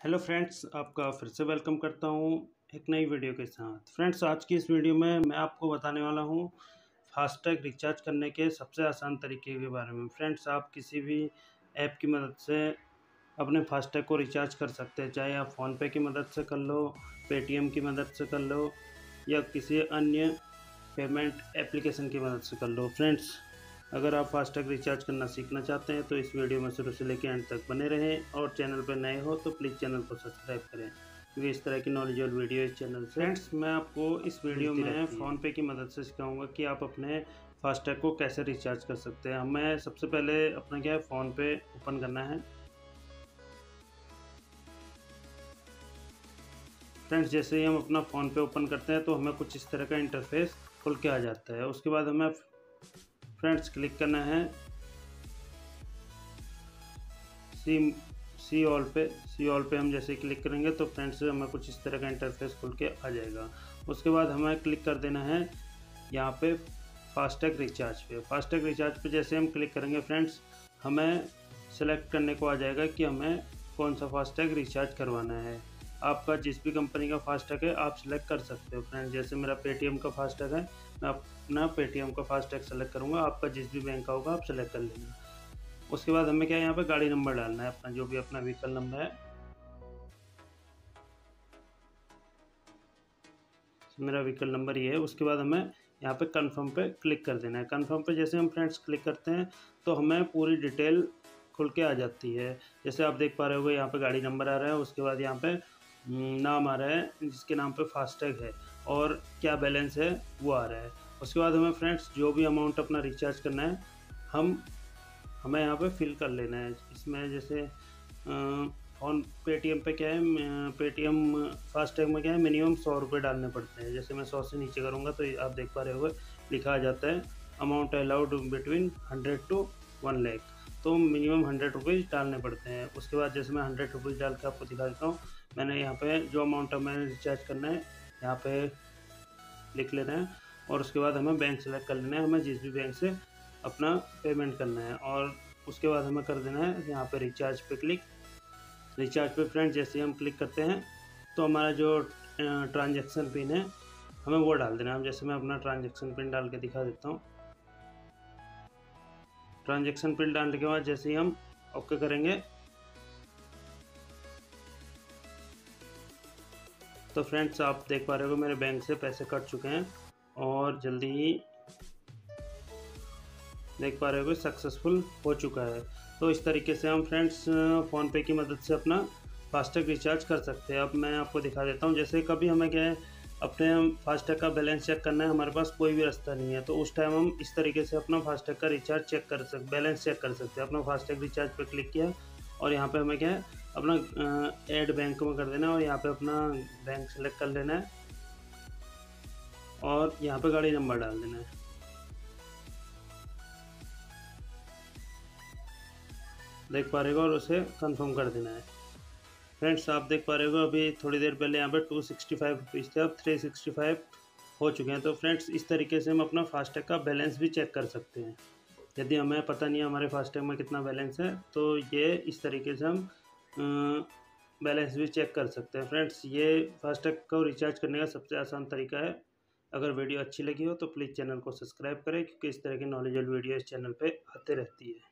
Hello friends, आपका फिर से वेलकम करता हूँ एक नई वीडियो के साथ। फ्रेंड्स, आज की इस वीडियो में मैं आपको बताने वाला हूँ फास्टैग रिचार्ज करने के सबसे आसान तरीके के बारे में। फ्रेंड्स, आप किसी भी ऐप की मदद से अपने फास्टैग को रिचार्ज कर सकते हैं, चाहे आप फ़ोनपे की मदद से कर लो, पेटीएम की मदद से कर लो, या किसी अन्य पेमेंट एप्लीकेशन की मदद से कर लो। फ्रेंड्स अगर आप फास्टैग रिचार्ज करना सीखना चाहते हैं तो इस वीडियो में शुरू से लेकर एंड तक बने रहें और चैनल पर नए हो तो प्लीज़ चैनल को सब्सक्राइब करें। क्योंकि इस तरह की नॉलेजेबल वीडियो इस चैनल से फ्रेंड्स मैं आपको इस वीडियो में फ़ोनपे की मदद से सिखाऊँगा कि आप अपने फास्टैग को कैसे रिचार्ज कर सकते हैं। हमें सबसे पहले अपना क्या है फ़ोनपे ओपन करना है। फ्रेंड्स जैसे ही हम अपना फ़ोन पे ओपन करते हैं तो हमें कुछ इस तरह का इंटरफेस खुल के आ जाता है। उसके बाद हमें फ्रेंड्स क्लिक करना है। सी सी ऑल पे, सी ऑल पे हम जैसे क्लिक करेंगे तो फ्रेंड्स हमें कुछ इस तरह का इंटरफेस खुल के आ जाएगा। उसके बाद हमें क्लिक कर देना है यहाँ पे फास्टैग रिचार्ज पे। फास्टैग रिचार्ज पे जैसे हम क्लिक करेंगे फ्रेंड्स, हमें सेलेक्ट करने को आ जाएगा कि हमें कौन सा फास्टैग रिचार्ज करवाना है। आपका जिस भी कंपनी का फास्टैग है, आप सिलेक्ट कर सकते हो फ्रेंड जैसे मेरा पेटीएम का फास्टैग है, मैं अपना पेटीएम का फास्टैग सेलेक्ट करूँगा, आपका जिस भी बैंक का होगा, आप सेलेक्ट कर लेंगे। उसके बाद हमें क्या यहाँ पर गाड़ी नंबर डालना है, अपना जो भी अपना व्हीकल नंबर है। मेरा व्हीकल नंबर ये है, उसके बाद हमें यहाँ पे कंफर्म पे क्लिक कर देना है। कंफर्म पे जैसे हम फ्रेंड्स क्लिक करते हैं तो हमें पूरी डिटेल खुल के आ जाती है। जैसे आप देख पा रहे हो यहाँ पे गाड़ी नंबर आ रहा है, उसके बाद यहाँ पे नाम आ रहा है, जिसके नाम पे फास्टैग है। और क्या बैलेंस है, वो आ रहा है। उसके बाद हमें फ्रेंड्स, जो भी अमाउंट अपना रिचार्ज करना है, हम, हमें यहाँ पे फिल कर लेना है। इसमें जैसे फ़ोन पेटीएम पे क्या है पेटीएम फास्टैग में क्या है मिनिमम सौ रुपये डालने पड़ते हैं। जैसे मैं सौ से नीचे करूँगा तो आप देख पा रहे हो लिखा आ जाता है amount allowed between hundred to one lakh तो मिनिमम हंड्रेड रुपीज़ डालने पड़ते हैं। उसके बाद जैसे मैं हंड्रेड रुपीज़ डाल के आपको दिखा देता हूँ मैंने यहाँ पे जो अमाउंट मैंने रिचार्ज करना है, यहाँ पे लिख लेना है और उसके बाद हमें बैंक सेलेक्ट कर लेना है, हमें जिस भी बैंक से अपना पेमेंट करना है और उसके बाद हमें कर देना है, यहाँ पे रिचार्ज पे क्लिक रिचार्ज पे फ्रेंड जैसे हम क्लिक करते हैं तो हमारा जो ट्रांजेक्शन पिन है, हमें वो डाल देना है। जैसे मैं अपना ट्रांजेक्शन पिन डाल के दिखा देता हूँ। ट्रांजेक्शन पिन डालने के बाद जैसे ही हम ओके करेंगे तो फ्रेंड्स आप देख पा रहे हो मेरे बैंक से पैसे कट चुके हैं और जल्दी ही देख पा रहे हो सक्सेसफुल हो चुका है। तो इस तरीके से हम फ्रेंड्स फ़ोनपे की मदद से अपना फास्टैग रिचार्ज कर सकते हैं। अब मैं आपको दिखा देता हूँ, जैसे कभी हमें क्या है, अपने फास्टैग का बैलेंस चेक करना है, हमारे पास कोई भी रास्ता नहीं है तो उस टाइम हम इस तरीके से अपना फास्टैग का रिचार्ज चेक कर सकते बैलेंस चेक कर सकते हैं। अपना फास्टैग रिचार्ज पर क्लिक किया और यहाँ पर हमें क्या है अपना ऐड बैंक में कर देना है और यहाँ पे अपना बैंक सेलेक्ट कर लेना है। और यहाँ पे गाड़ी नंबर डाल देना है। देख पा रहे हो और उसे कंफर्म कर देना है। फ्रेंड्स आप देख पा रहे हो अभी थोड़ी देर पहले यहाँ पे टू सिक्सटी फाइव रुपीज़ थे, अब थ्री सिक्सटी फाइव हो चुके हैं। तो फ्रेंड्स इस तरीके से हम अपना फास्टैग का बैलेंस भी चेक कर सकते हैं। यदि हमें पता नहीं है हमारे फास्टैग में कितना बैलेंस है तो ये इस तरीके से हम बैलेंस भी चेक कर सकते हैं। फ्रेंड्स, ये फास्टैग को रिचार्ज करने का सबसे आसान तरीका है। अगर वीडियो अच्छी लगी हो तो प्लीज़ चैनल को सब्सक्राइब करें, क्योंकि इस तरह की नॉलेजल वीडियो इस चैनल पे आते रहती है।